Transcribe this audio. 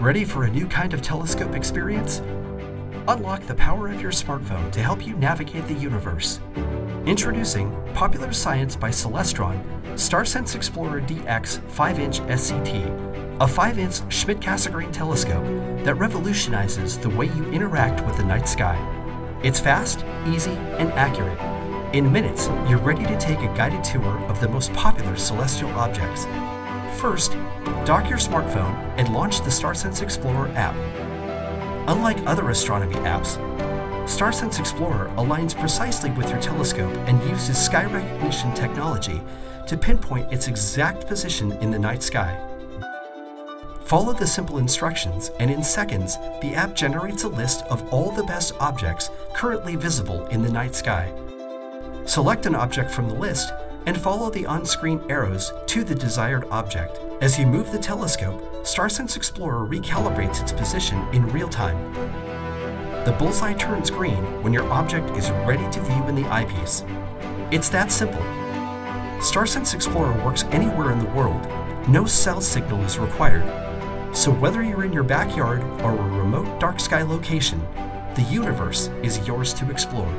Ready for a new kind of telescope experience? Unlock the power of your smartphone to help you navigate the universe. Introducing Popular Science by Celestron StarSense Explorer DX 5-inch SCT, a 5-inch Schmidt-Cassegrain telescope that revolutionizes the way you interact with the night sky. It's fast, easy, and accurate. In minutes, you're ready to take a guided tour of the most popular celestial objects. First, dock your smartphone and launch the StarSense Explorer app. Unlike other astronomy apps, StarSense Explorer aligns precisely with your telescope and uses sky recognition technology to pinpoint its exact position in the night sky. Follow the simple instructions, and in seconds, the app generates a list of all the best objects currently visible in the night sky. Select an object from the list and follow the on-screen arrows to the desired object. As you move the telescope, StarSense Explorer recalibrates its position in real time. The bullseye turns green when your object is ready to view in the eyepiece. It's that simple. StarSense Explorer works anywhere in the world. No cell signal is required. So whether you're in your backyard or a remote dark sky location, the universe is yours to explore.